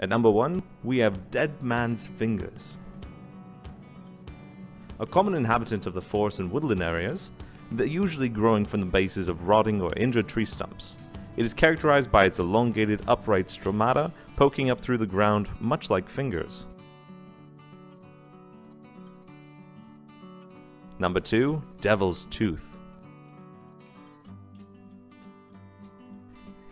At number 1, we have Dead Man's Fingers. A common inhabitant of the forest and woodland areas, they're usually growing from the bases of rotting or injured tree stumps. It is characterized by its elongated upright stromata poking up through the ground much like fingers. Number 2. Devil's Tooth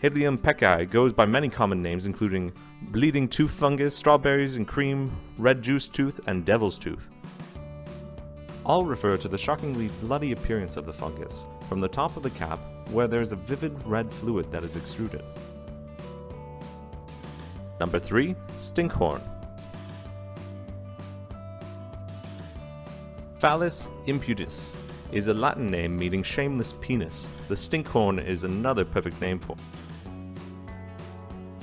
Hydnellum peckii goes by many common names including bleeding tooth fungus, strawberries and cream, red juice tooth, and devil's tooth. All refer to the shockingly bloody appearance of the fungus from the top of the cap where there is a vivid red fluid that is extruded. Number 3. Stinkhorn Phallus impudicus is a Latin name meaning shameless penis. The stinkhorn is another perfect name for it.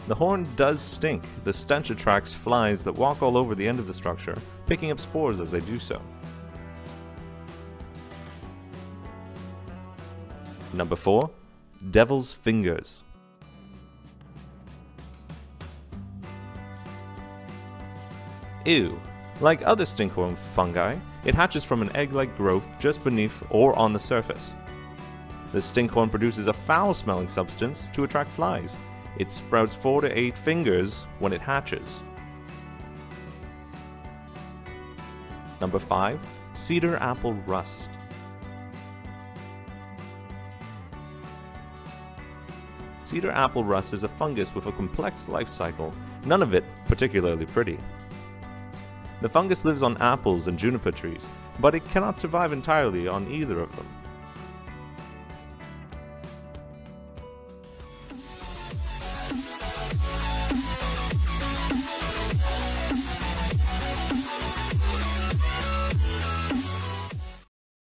The horn does stink. The stench attracts flies that walk all over the end of the structure, picking up spores as they do so. Number 4. Devil's Fingers Ew. Like other stinkhorn fungi, it hatches from an egg-like growth just beneath or on the surface. The stinkhorn produces a foul-smelling substance to attract flies. It sprouts 4 to 8 fingers when it hatches. Number 5. Cedar Apple Rust Cedar apple rust is a fungus with a complex life cycle, none of it particularly pretty. The fungus lives on apples and juniper trees, but it cannot survive entirely on either of them.